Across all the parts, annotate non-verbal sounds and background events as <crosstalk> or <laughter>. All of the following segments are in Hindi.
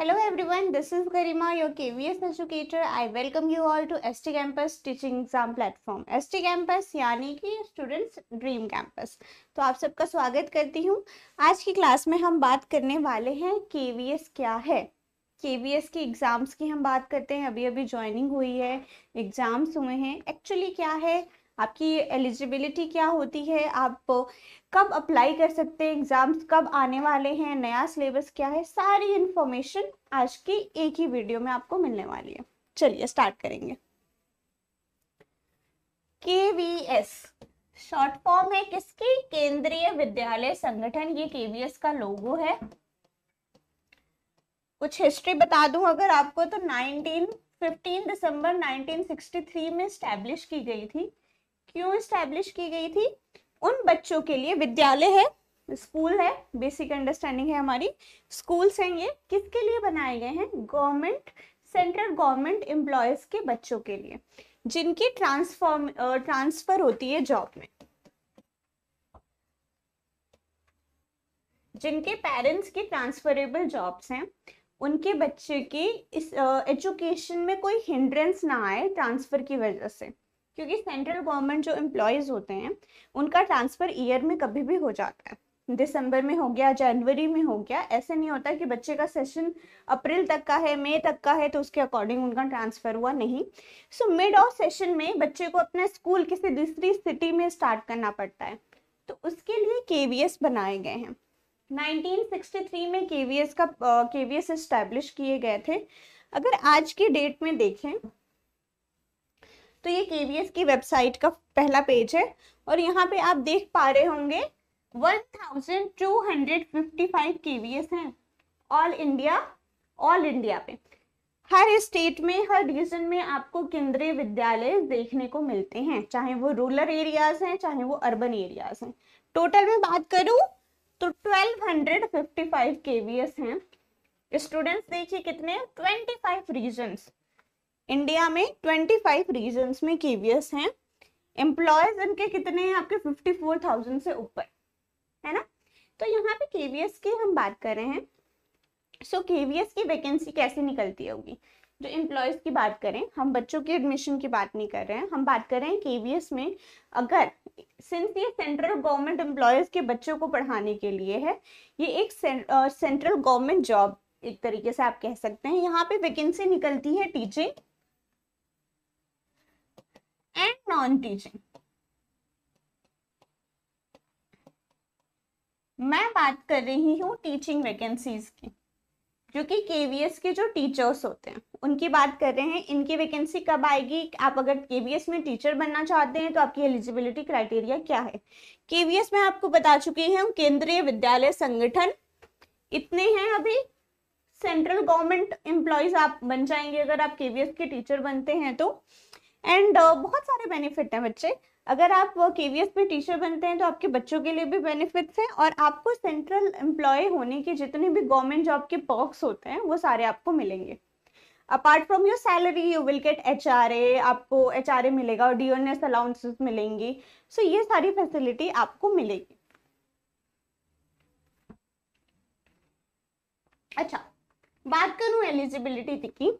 Hello everyone, this is Garima, your KVS educator. I welcome you all to ST Campus Teaching Exam Platform. ST Campus यानी कि स्टूडेंट्स ड्रीम कैंपस तो आप सबका स्वागत करती हूँ। आज की क्लास में हम बात करने वाले हैं KVS क्या है। KVS के एग्ज़ाम्स की हम बात करते हैं। अभी अभी ज्वाइनिंग हुई है एग्ज़ाम्स हुए हैं। एक्चुअली क्या है? आपकी एलिजिबिलिटी क्या होती है? आप कब अप्लाई कर सकते हैं एग्ज़ाम्स कब आने वाले हैं, नया सिलेबस क्या है, सारी इंफॉर्मेशन आज की एक ही वीडियो में आपको मिलने वाली है। चलिए स्टार्ट करेंगे। के वी एस शॉर्ट फॉर्म है किसकी? केंद्रीय विद्यालय संगठन, ये केवीएस का लोगो है। कुछ हिस्ट्री बता दूँ अगर आपको तो 19 15 दिसंबर 1963 में स्टैब्लिश की गई थी। क्यों स्टैब्लिश की गई थी? उन बच्चों के लिए विद्यालय है, स्कूल है बेसिक अंडरस्टैंडिंग है हमारी स्कूल्स हैं ये, किसके लिए बनाए गए हैं? गवर्नमेंट सेंट्रल गवर्नमेंट एम्प्लॉयज़ के बच्चों के लिए, जिनकी ट्रांसफॉर्म ट्रांसफ़र होती है जॉब में। जिनके पेरेंट्स की ट्रांसफरेबल जॉब्स हैं, उनके बच्चे की इस एजुकेशन में कोई हिंड्रेंस ना आए ट्रांसफ़र की वजह से। क्योंकि सेंट्रल गवर्नमेंट जो एम्प्लॉयज़ होते हैं, उनका ट्रांसफ़र ईयर में कभी भी हो जाता है। दिसंबर में हो गया जनवरी में हो गया, ऐसे नहीं होता कि बच्चे का सेशन अप्रैल तक का है, मई तक का है तो उसके अकॉर्डिंग उनका ट्रांसफ़र हुआ नहीं। सो मिड ऑफ़ सेशन में बच्चे को अपना स्कूल किसी दूसरी सिटी में स्टार्ट करना पड़ता है। तो उसके लिए केवीएस बनाए गए हैं। 1963 में केवीएस का के वी एस किए गए थे। अगर आज की डेट में देखें तो ये केवीएस की वेबसाइट का पहला पेज है और यहाँ पे आप देख पा रहे होंगे 1255 केवीएस हैं। ऑल इंडिया ऑल इंडिया पे। हर स्टेट में, हर रीजन में आपको केंद्रीय विद्यालय देखने को मिलते हैं, चाहे वो रूरल एरियाज़ हैं, चाहे वो अर्बन एरियाज़ हैं। टोटल में बात करूँ तो 1255 केवीएस हैं। स्टूडेंट्स देखिए कितने 25 रीजन्स इंडिया में 25 रीजन्स में केवीएस हैं। एम्प्लॉयज़ इनके कितने हैं? आपके 54,000 से ऊपर है ना? तो यहाँ पे केवीएस की हम बात कर रहे हैं। सो केवीएस की वैकेंसी कैसे निकलती होगी? जो एम्प्लॉयज़ की बात करें हम बच्चों की एडमिशन की बात नहीं कर रहे हैं। हम बात कर रहे हैं केवीएस में अगर सिंस ये सेंट्रल गवर्नमेंट एम्प्लॉयज़ के बच्चों को पढ़ाने के लिए है ये एक सेंट्रल गवर्नमेंट जॉब एक तरीके से आप कह सकते हैं। यहाँ पे वैकेंसी निकलती है टीचिंग एंड नॉन टीचिंग मैं बात कर रही हूँ टीचिंग वैकेंसीज की, जो कि केवीएस के जो टीचर्स होते हैं, उनकी बात कर रहे हैं, इनकी वैकेंसी कब आएगी? आप अगर केवीएस में टीचर बनना चाहते हैं तो आपकी एलिजिबिलिटी क्राइटेरिया क्या है? केवीएस में आपको बता चुकी हूँ केंद्रीय विद्यालय संगठन, इतने हैं अभी सेंट्रल गवर्नमेंट एम्प्लॉयज़ आप बन जाएँगे अगर आप केवीएस के टीचर बनते हैं तो। एंड uh, बहुत सारे बेनिफिट हैं बच्चे। अगर आप केवीएस में टीचर बनते हैं तो आपके बच्चों के लिए भी बेनिफिट्स हैं और आपको सेंट्रल एम्प्लॉय होने के जितने भी गवर्नमेंट जॉब के पर्क्स होते हैं वो सारे आपको मिलेंगे। Apart from your salary you will get H R A आपको एच आर ए मिलेगा और डी एन एस अलाउंसेस मिलेंगी। सो ये सारी फैसिलिटी आपको मिलेगी। अच्छा बात करूँ एलिजिबिलिटी की।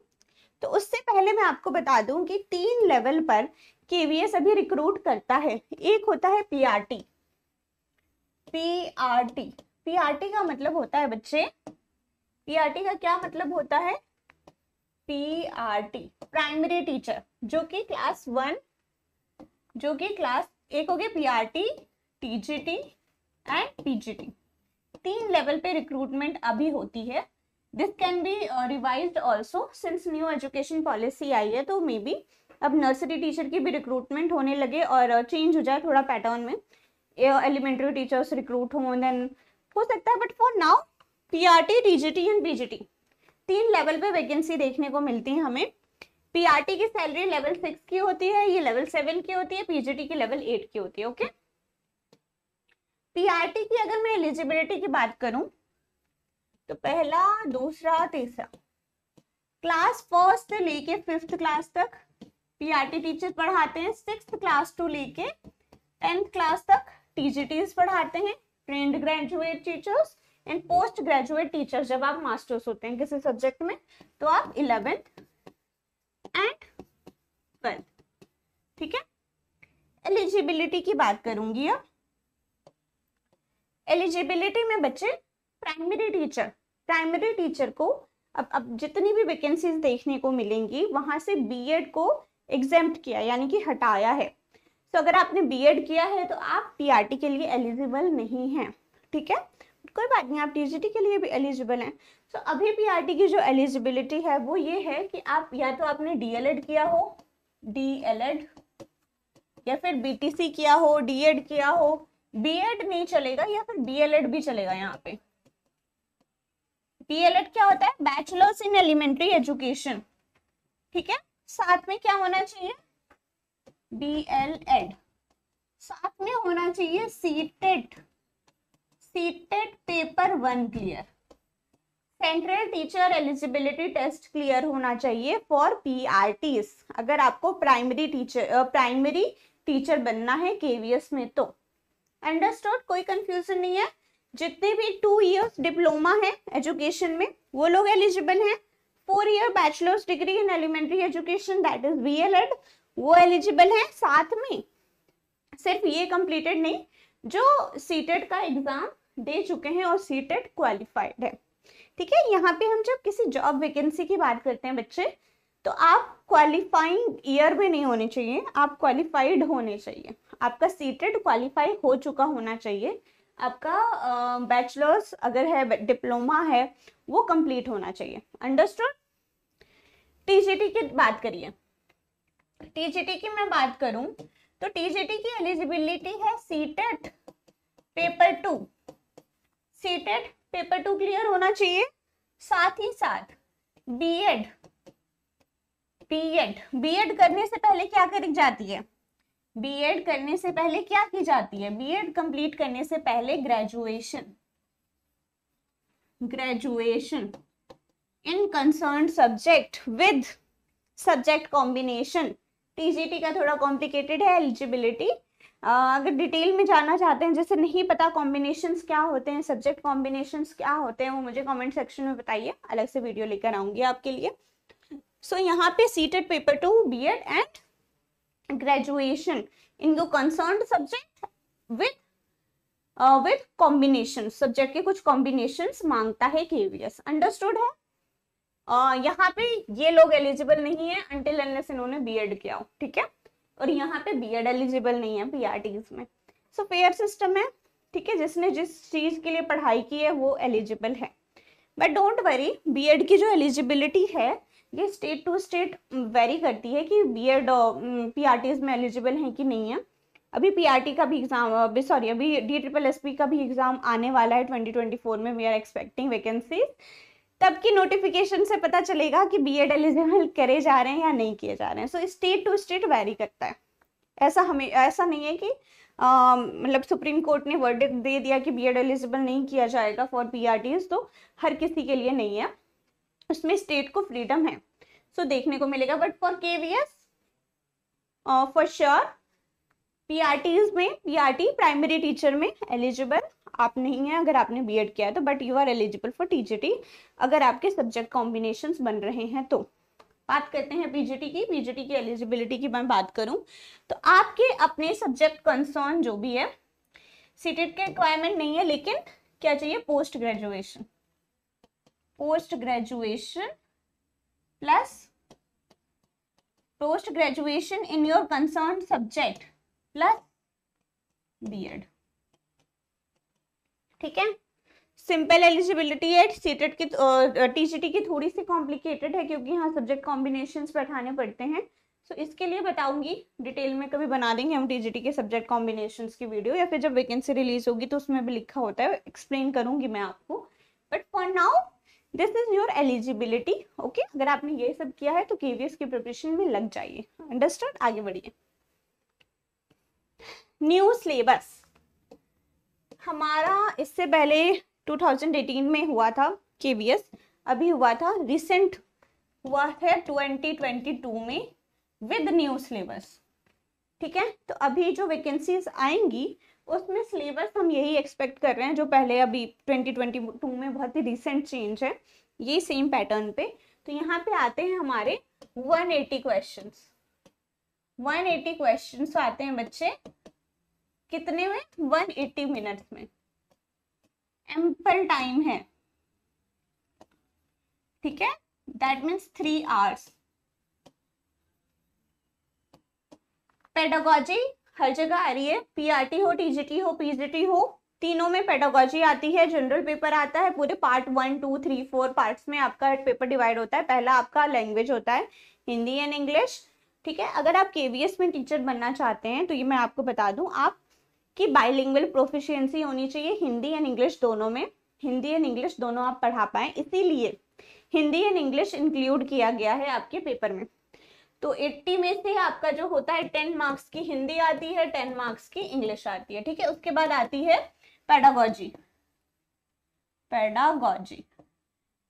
तो उससे पहले मैं आपको बता दूँ कि तीन लेवल पर केवीएस अभी रिक्रूट करता है। एक होता है पीआरटी पीआरटी पीआरटी का मतलब होता है बच्चे पीआरटी का क्या मतलब होता है? पीआरटी प्राइमरी टीचर जो कि क्लास वन जो कि क्लास एक हो गया पीआरटी टीजीटी एंड पीजीटी तीन लेवल पे रिक्रूटमेंट अभी होती है। This can be revise also since new education policy आई है तो मे बी अब नर्सरी टीचर की भी रिक्रूटमेंट होने लगे और चेंज uh, हो जाए थोड़ा पैटर्न में। एलिमेंट्री टीचर्स रिक्रूट हो देन हो सकता है but for now P R T T G T and P G T तीन लेवल पे वैकेंसी देखने को मिलती है हमें। पी आर टी की सैलरी लेवल सिक्स की होती है ये लेवल सेवन की होती है पीजीटी की लेवल एट की होती है ओके पीआरटी की अगर मैं एलिजिबिलिटी की बात करूँ तो पहला, दूसरा, तीसरा। क्लास फ़र्स्ट से लेके फिफ्थ क्लास तक पीआरटी टीचर पढ़ाते हैं। सिक्स क्लास टू लेके टेंथ क्लास तक टीजीटीज पढ़ाते हैं। Trained graduate teachers and post graduate teachers जब आप मास्टर्स होते हैं किसी सब्जेक्ट में तो आप इलेवेंथ एंड ट्वेल्थ ठीक है? एलिजिबिलिटी की बात करूँगी अब। एलिजिबिलिटी में बच्चे प्राइमरी टीचर प्राइमरी टीचर को अब अब जितनी भी वैकेंसीज देखने को मिलेंगी, वहाँ से बीएड को एग्जेम्प्ट किया, यानी कि हटाया है। तो अगर आपने बीएड किया है तो आप पीआरटी के लिए एलिजिबल नहीं हैं, ठीक है? कोई बात नहीं, आप टीजीटी के लिए भी एलिजिबल हैं। तो अभी पीआरटी की जो एलिजिबिलिटी है, वो ये है कि आप या तो आपने डीएलएड किया हो डीएलएड या फिर बीटीसी किया हो डीएड किया हो बीएड नहीं चलेगा, या फिर बीएलएड भी चलेगा यहाँ पे। बीएलएड क्या होता है? बैचलर्स इन एलिमेंट्री एजुकेशन ठीक है? साथ में क्या होना चाहिए? बीएलएड साथ में होना चाहिए CTET CTET paper one clear central teacher eligibility test clear होना चाहिए फॉर पीआरटीज अगर आपको प्राइमरी टीचर प्राइमरी टीचर बनना है केवीएस में तो. अंडरस्टूड कोई कंफ्यूजन नहीं है? जितने भी टू इयर्स डिप्लोमा है एजुकेशन में, वो लोग एलिजिबल हैं। Four year bachelors degree in elementary education that is B वो एलिजिबल है साथ में। सिर्फ़ ये कंप्लीटेड नहीं, जो सीटेड का एग्ज़ाम दे चुके हैं और सीटेड क्वालिफाइड है। ठीक है, यहाँ पे हम जब किसी जॉब वैकेंसी की बात करते हैं बच्चे तो आप क्वालिफाइंग ईयर में नहीं होने चाहिए, आप क्वालिफाइड होने चाहिए। आपका सीटेड क्वालिफाई हो चुका होना चाहिए। आपका बैचलर्स अगर है डिप्लोमा है, वो कंप्लीट होना चाहिए। अंडरस्टूड टीजीटी की बात करिए। टीजीटी की मैं बात करूँ तो टीजीटी की एलिजिबिलिटी है CTET paper two CTET paper two clear होना चाहिए। साथ ही साथ बीएड बीएड बीएड करने से पहले क्या करी जाती है? बीएड करने से पहले क्या की जाती है? बीएड कंप्लीट करने से पहले graduation graduation in concern subject with subject combination TGT का थोड़ा कॉम्प्लिकेटेड है एलिजिबिलिटी अगर डिटेल में जानना चाहते हैं जैसे नहीं पता कॉम्बिनेशन क्या होते हैं सब्जेक्ट कॉम्बिनेशन क्या होते हैं वो मुझे कमेंट सेक्शन में बताइए। अलग से वीडियो लेकर आऊँगी आपके लिए। सो so, यहाँ पे CTET paper two B Ed and graduation in दो concern subject with with combination subject के कुछ कॉम्बिनेशन माँगता है केवीएस अंडरस्टूड है? Uh, यहाँ पे ये लोग एलिजिबल नहीं है अंटिल अनलेस इन्होंने बीएड किया हो ठीक है? और यहाँ पे बीएड एलिजिबल नहीं है पीआरटीज में। सो फेयर सिस्टम है ठीक है? जिसने जिस चीज़ के लिए पढ़ाई की है वो एलिजिबल है। बट डोंट वरी बीएड की जो एलिजिबिलिटी है ये स्टेट टू स्टेट वेरी करती है कि बी एड पी में एलिजिबल हैं कि नहीं है। अभी पीआरटी का भी एग्ज़ाम अभी सॉरी अभी डी ट्रिपल एस पी का भी एग्ज़ाम आने वाला है 2024 में वी आर एक्सपेक्टिंग वैकेंसीज तब की नोटिफिकेशन से पता चलेगा कि बी एड एलिजिबल करे जा रहे हैं या नहीं किए जा रहे हैं। So state to state vary करता है। ऐसा हमें, ऐसा नहीं है कि मतलब सुप्रीम कोर्ट ने वर्डिक दे दिया कि बी एड एलिजिबल नहीं किया जाएगा फॉर पी तो हर किसी के लिए नहीं है। उसमें स्टेट को फ्रीडम है। सो so, देखने को मिलेगा but for K V S for sure PRTs में पीआरटी प्राइमरी टीचर में एलिजिबल आप नहीं है अगर आपने बीएड किया है तो but you are eligible for TGT अगर आपके सब्जेक्ट कॉम्बिनेशन बन रहे हैं तो। बात करते हैं पीजीटी की। पीजीटी की एलिजिबिलिटी की मैं बात करूँ। तो आपके अपने सब्जेक्ट कंसर्न जो भी है सीटेट के रिक्वायरमेंट नहीं है लेकिन क्या चाहिए? Post graduation post graduation plus post graduation in your concern subject plus BEd ठीक है? सिंपल एलिजिबिलिटी है सीटेड की टीजीटी की थोड़ी सी कॉम्प्लिकेटेड है क्योंकि यहाँ सब्जेक्ट कॉम्बिनेशन बैठाने पड़ते हैं। सो so, इसके लिए बताऊँगी डिटेल में कभी बना देंगे हम टीजीटी के सब्जेक्ट कॉम्बिनेशन की वीडियो या फिर जब वैकेंसी रिलीज़ होगी तो उसमें भी लिखा होता है एक्सप्लेन करूँगी मैं आपको। But for now this is your eligibility okay अगर आपने ये सब किया है तो केवीएस की प्रिपरेशन में लग जाइए। अंडरस्टैंड आगे बढ़िए। न्यू सिलेबस हमारा इससे पहले 2018 में हुआ था केवीएस अभी हुआ था रिसेंट हुआ है 2022 में विद न्यू सिलेबस ठीक है? तो अभी जो वैकेंसीज आएँगी उसमें सिलेबस हम यही एक्सपेक्ट कर रहे हैं, जो पहले अभी 2022 में बहुत ही रिसेंट चेंज है, ये सेम पैटर्न पे। तो यहाँ पे आते हैं हमारे 180 क्वेश्चंस 180 क्वेश्चंस आते हैं बच्चे, कितने में? 180 मिनट्स में। एम्पल टाइम है। ठीक है? That means three hours pedagogy हर जगह आ रही है। पीआरटी हो टीजीटी हो पीजीटी हो, तीनों में पेडागोजी आती है जनरल पेपर आता है, पूरे part one two three four parts में आपका पेपर डिवाइड होता है। पहला आपका लैंग्वेज होता है, हिंदी एंड इंग्लिश ठीक है? अगर आप केवीएस में टीचर बनना चाहते हैं तो ये मैं आपको बता दूँ, आप की बाइलिंगुअल प्रोफिशिएंसी होनी चाहिए हिंदी एंड इंग्लिश दोनों में। हिंदी एंड इंग्लिश दोनों आप पढ़ा पाएँ, इसीलिए हिंदी एंड इंग्लिश इंक्लूड किया गया है आपके पेपर में। तो 80 में से आपका जो होता है 10 मार्क्स की हिंदी आती है 10 मार्क्स की इंग्लिश आती है, ठीक है? उसके बाद आती है पेडागोजी। पेडागोजी।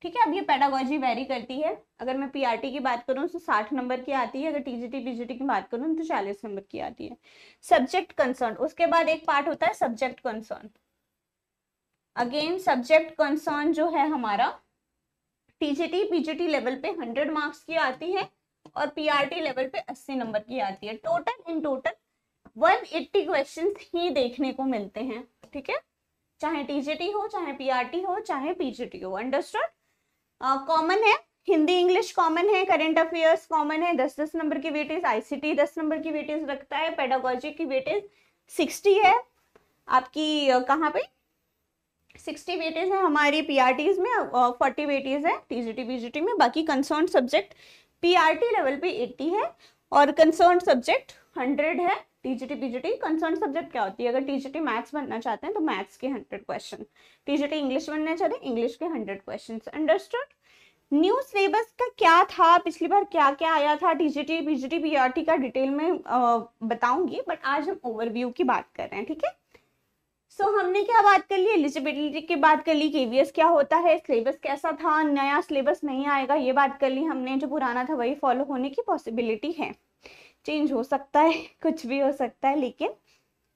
ठीक है, अब ये पेडागोजी वेरी करती है। अगर मैं पीआरटी की बात करूँ तो साठ नंबर की आती है। अगर टीजीटी पीजीटी की बात करूँ तो चालीस नंबर की आती है। सब्जेक्ट कंसर्न उसके बाद एक पार्ट होता है subject concern again subject concern जो है हमारा टीजीटी पीजीटी लेवल पे हंड्रेड मार्क्स की आती है। और पीआरटी लेवल पे 80 नंबर की आती है। टोटल इन टोटल 180 क्वेश्चंस ही देखने को मिलते हैं ठीक है? चाहे टीजीटी हो चाहे पीआरटी हो चाहे पीजीटी हो अंडरस्टूड कॉमन है हिंदी इंग्लिश कॉमन है करंट अफेयर्स कॉमन है दस दस नंबर की वेटेज आईसीटी दस नंबर की वेटेज रखता है पेडागोजी की वेटेज सिक्सटी है। आपकी uh, कहाँ पे? सिक्सटी वेटेज है हमारी पीआरटीज में फोर्टी uh, वेटेज है टीजीटी पीजीटी में बाकी कंसर्न सब्जेक्ट पीआरटी लेवल पे 80 है और कंसर्न सब्जेक्ट 100 है। टीजीटी पीजीटी कंसर्न सब्जेक्ट क्या होती है? अगर टीजीटी मैथ्स बनना चाहते हैं तो मैथ्स के 100 क्वेश्चन टीजीटी इंग्लिश बनना चाहते हैं इंग्लिश के 100 क्वेश्चन अंडरस्टूड न्यू सिलेबस का क्या था? पिछली बार क्या क्या आया था? टीजीटी पीजीटी पीआरटी का डिटेल में बताऊँगी बट आज हम ओवरव्यू की बात कर रहे हैं, ठीक है? सो so, हमने क्या बात कर ली? एलिजिबिलिटी की बात कर ली? केवीएस क्या होता है? सिलेबस कैसा था? नया सिलेबस नहीं आएगा? ये बात कर ली हमने जो पुराना था वही फॉलो होने की पॉसिबिलिटी है। चेंज हो सकता है <laughs> कुछ भी हो सकता है लेकिन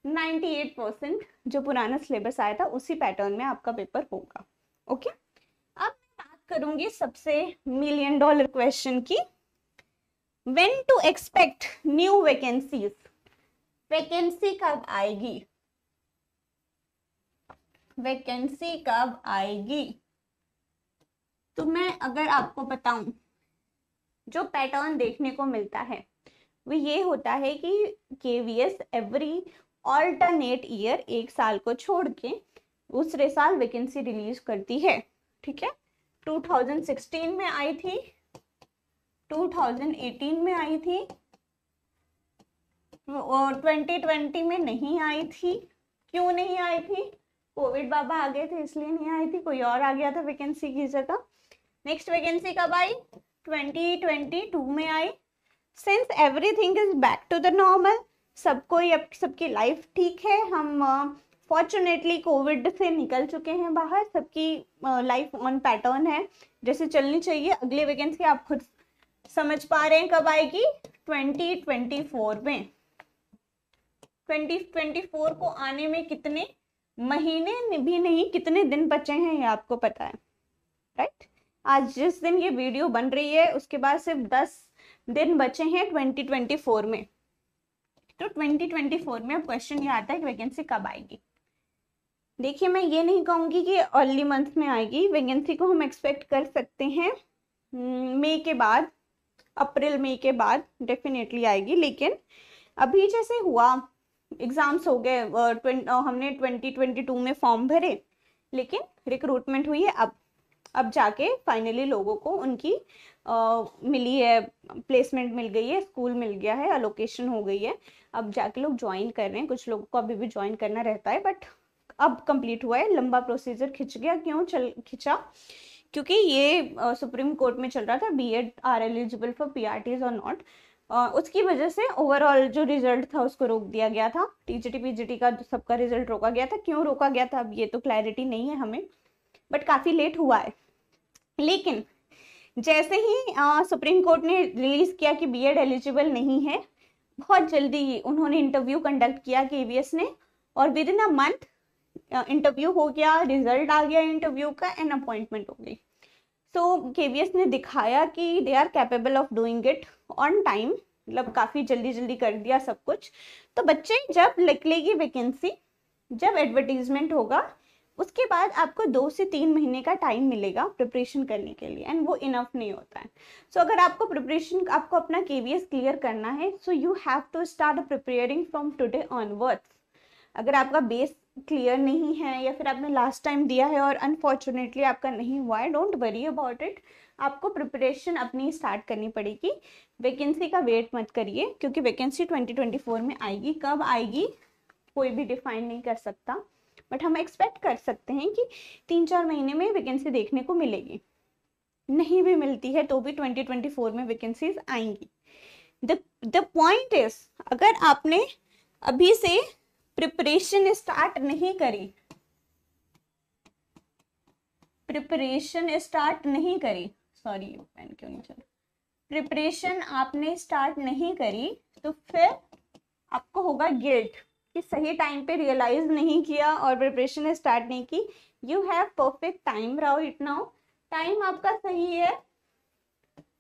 98 परसेंट जो पुराना सिलेबस आया था उसी पैटर्न में आपका पेपर होगा। ओके अब बात करूँगी सबसे मिलियन डॉलर क्वेश्चन की। When to expect new vacancies vacancy कब आएगी? वैकेंसी कब आएगी? तो मैं अगर आपको बताऊँ, जो पैटर्न देखने को मिलता है, वो ये होता है कि केवीएस एवरी ऑल्टरनेट ईयर एक साल को छोड़ के दूसरे साल वैकेंसी रिलीज़ करती है, ठीक है? 2016 में आई थी 2018 में आई थी, और 2020 में नहीं आई थी। क्यों नहीं आई थी? कोविड बाबा आ गए थे इसलिए नहीं आई थी कोई और आ गया था वैकेंसी की जगह। नेक्स्ट वैकेंसी कब आई? 2022 में आई। Since everything is back to the normal सबको अब सबकी लाइफ ठीक है हम फॉर्चुनेटली uh, कोविड से निकल चुके हैं बाहर सबकी लाइफ ऑन पैटर्न है। जैसे चलनी चाहिए अगली वैकेंसी आप खुद समझ पा रहे हैं कब आएगी? 2024 में। 2024 को आने में कितने महीने भी नहीं, कितने दिन बचे हैं ये आपको पता है राइट आज जिस दिन ये वीडियो बन रही है, उसके बाद सिर्फ़ दस दिन बचे हैं 2024 में। तो 2024 में अब क्वेश्चन ये आता है कि वैकेंसी कब आएगी। देखिए, मैं ये नहीं कहूँगी कि अर्ली मंथ में आएगी। वैकेंसी को हम एक्सपेक्ट कर सकते हैं मई के बाद, अप्रैल, मई के बाद डेफिनेटली आएगी। लेकिन अभी जैसे हुआ एग्ज़ाम्स हो गए हमने 2022 में फॉर्म भरे लेकिन रिक्रूटमेंट हुई है अब अब जाके फाइनली लोगों को उनकी आ, मिली है प्लेसमेंट मिल गई है स्कूल मिल गया है अलोकेशन हो गई है अब जाके लोग ज्वाइन कर रहे हैं कुछ लोगों को अभी भी ज्वाइन करना रहता है बट अब कंप्लीट हुआ है लंबा प्रोसीजर खिंच गया क्यों चल खिंचा? क्योंकि ये सुप्रीम कोर्ट में चल रहा था B Ed are eligible for P R Ts और नॉट उसकी वजह से ओवरऑल जो रिज़ल्ट था उसको रोक दिया गया था। टीजीटी पीजीटी का सबका रिज़ल्ट रोका गया था। क्यों रोका गया था? अब ये तो क्लैरिटी नहीं है हमें बट काफ़ी लेट हुआ है। लेकिन जैसे ही आ, सुप्रीम कोर्ट ने रिलीज़ किया कि बीएड एलिजिबल नहीं है बहुत जल्दी उन्होंने इंटरव्यू कंडक्ट किया के ने और within a month interview हो गया रिज़ल्ट आ गया इंटरव्यू का एंड अपॉइंटमेंट हो गई। सो केवीएस ने दिखाया कि they are capable of doing it on time मतलब काफ़ी जल्दी जल्दी कर दिया सब कुछ। तो बच्चे जब निकलेगी वैकेंसी जब एडवर्टीजमेंट होगा उसके बाद आपको दो से तीन महीने का टाइम मिलेगा प्रिपरेशन करने के लिए एंड वो इनफ नहीं होता है। सो so, अगर आपको प्रिपरेशन आपको अपना के क्लियर करना है so you have to start preparing from today onwards अगर आपका बेस क्लियर नहीं है या फिर आपने लास्ट टाइम दिया है और अनफॉर्चुनेटली आपका नहीं हुआ है डोंट वरी अबाउट इट आपको प्रिपरेशन अपनी स्टार्ट करनी पड़ेगी। वैकेंसी का वेट मत करिए, क्योंकि वैकेंसी 2024 में आएगी। कब आएगी, कोई भी डिफाइन नहीं कर सकता। बट हम एक्सपेक्ट कर सकते हैं कि तीन चार महीने में वैकेंसी देखने को मिलेगी। नहीं भी मिलती है तो भी 2024 में वैकेंसीज आएँगी। द पॉइंट इज़ अगर आपने अभी से प्रिपरेशन स्टार्ट नहीं करी। प्रिपरेशन स्टार्ट नहीं करी। सॉरी पेन क्यों नहीं चल प्रिपरेशन आपने स्टार्ट नहीं करी तो फिर आपको होगा गिल्ट कि सही टाइम पे रियलाइज़ नहीं किया और प्रिपरेशन स्टार्ट नहीं की। You have perfect time row it now time आपका सही है,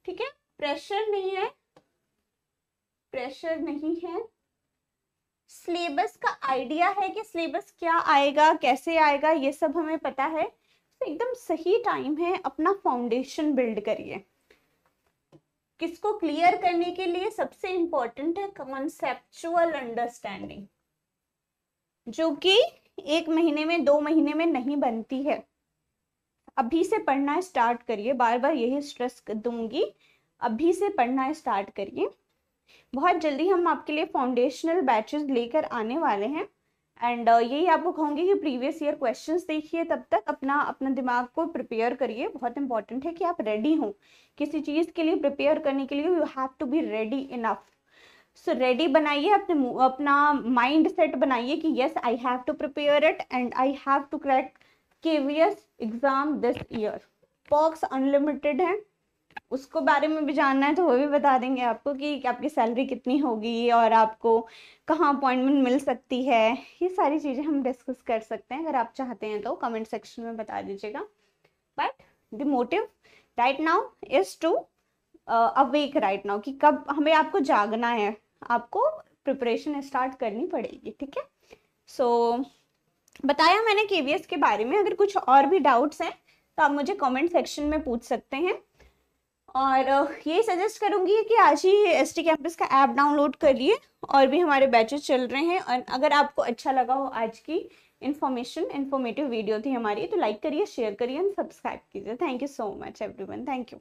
ठीक है? प्रेशर नहीं है। प्रेशर नहीं है। सिलेबस का आइडिया है कि सिलेबस क्या आएगा, कैसे आएगा, ये सब हमें पता है। तो एकदम सही टाइम है अपना फाउंडेशन बिल्ड करिए। किसको क्लियर करने के लिए सबसे इंपॉर्टेंट है कॉन्सेप्चुअल अंडरस्टैंडिंग जो कि एक महीने में, दो महीने में नहीं बनती है। अभी से पढ़ना स्टार्ट करिए, बार बार यही स्ट्रेस दूँगी। अभी से पढ़ना स्टार्ट करिए। बहुत जल्दी हम आपके लिए फाउंडेशनल बैचेस लेकर आने वाले हैं। एंड uh, यही आपको कहूँगी कि प्रीवियस ईयर क्वेश्चंस देखिए तब तक अपना अपना दिमाग को प्रिपेयर करिए। बहुत इंपॉर्टेंट है कि आप रेडी हों। किसी चीज़ के लिए प्रिपेयर करने के लिए you have to be ready enough so ready बनाइए अपने अपना माइंड सेट बनाइए कि yes I have to prepare it and I have to crack के exam this year box unlimited है। उसको बारे में भी जानना है तो वो भी बता देंगे आपको कि आपकी सैलरी कितनी होगी और आपको कहाँ अपॉइंटमेंट मिल सकती है। ये सारी चीज़ें हम डिस्कस कर सकते हैं। अगर आप चाहते हैं तो कमेंट सेक्शन में बता दीजिएगा। But the motive right now is to awake right now कि कब हमें आपको जागना है। आपको प्रिपरेशन स्टार्ट करनी पड़ेगी ठीक है? सो so, बताया मैंने केवीएस के बारे में। अगर कुछ और भी डाउट्स हैं तो आप मुझे कमेंट सेक्शन में पूछ सकते हैं। और ये सजेस्ट करूँगी कि आज ही एस टी कैंपस का ऐप डाउनलोड करिए और भी हमारे बैचेस चल रहे हैं और अगर आपको अच्छा लगा हो आज की इन्फॉर्मेशन इन्फॉर्मेटिव वीडियो थी हमारी तो लाइक करिए शेयर करिए एंड सब्सक्राइब कीजिए। Thank you so much everyone thank you